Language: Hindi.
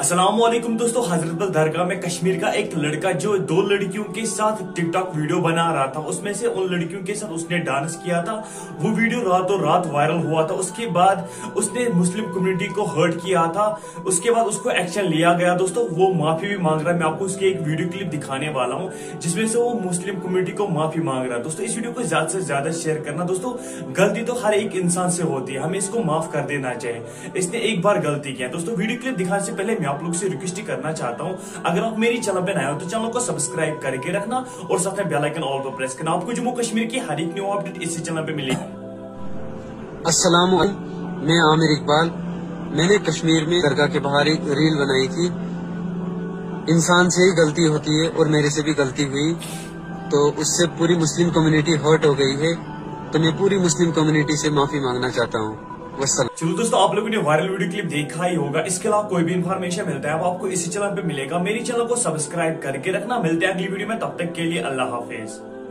असलम दोस्तों हजरतबल दरगाह में कश्मीर का एक लड़का जो दो लड़कियों के साथ टिकटॉक वीडियो बना रहा था, उसमें से उन लड़कियों के साथ उसने डांस किया था। वो वीडियो रातों रात वायरल हुआ था। उसके बाद उसने मुस्लिम कम्युनिटी को हर्ट किया था। उसके बाद उसको एक्शन लिया गया। दोस्तों, वो माफ़ी भी मांग रहा है। मैं आपको उसकी एक वीडियो क्लिप दिखाने वाला हूँ, जिसमें से वो मुस्लिम कम्युनिटी को माफ़ी मांग रहा है। दोस्तों, इस वीडियो को ज़्यादा से ज़्यादा शेयर करना। दोस्तों, गलती तो हर एक इंसान से होती है। हमें इसको माफ़ कर देना चाहिए। इसने एक बार गलती किया। दोस्तों वीडियो क्लिप दिखाने से पहले मैं आप लोग से रिक्वेस्ट करना चाहता हूँ। अगर आप मेरी चैनल पे नए हो तो चैनल को सब्सक्राइब करके रखना और साथ में बेल आइकन ऑल पर प्रेस करना। आपको जम्मू कश्मीर की हर एक न्यू अपडेट इसी चैनल पे मिलेगी। अस्सलाम मैं आमिर इकबाल। मैंने कश्मीर में दरगाह के बाहर एक रील बनाई थी। इंसान से ही गलती होती है और मेरे से भी गलती हुई। तो उससे पूरी मुस्लिम कम्युनिटी हर्ट हो गई है। तो मैं पूरी मुस्लिम कम्युनिटी से माफ़ी मांगना चाहता हूँ। चलो दोस्तों, आप लोगों ने वायरल वीडियो क्लिप देखा ही होगा। इसके अलावा कोई भी इन्फॉर्मेशन मिलता है, वो आपको इसी चैनल पे मिलेगा। मेरी चैनल को सब्सक्राइब करके रखना। मिलते हैं अगली वीडियो में, तब तक के लिए अल्लाह हाफिज।